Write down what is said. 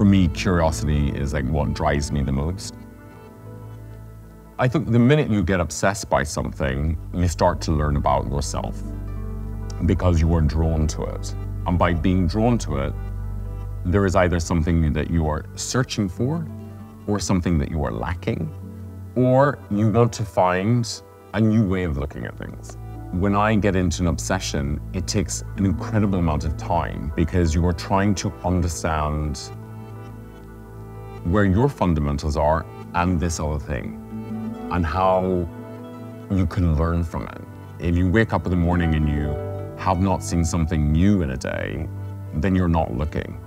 For me, curiosity is like what drives me the most. I think the minute you get obsessed by something, you start to learn about yourself because you are drawn to it. And by being drawn to it, there is either something that you are searching for or something that you are lacking, or you want to find a new way of looking at things. When I get into an obsession, it takes an incredible amount of time because you are trying to understand where your fundamentals are and this other thing and how you can learn from it. If you wake up in the morning and you have not seen something new in a day, then you're not looking.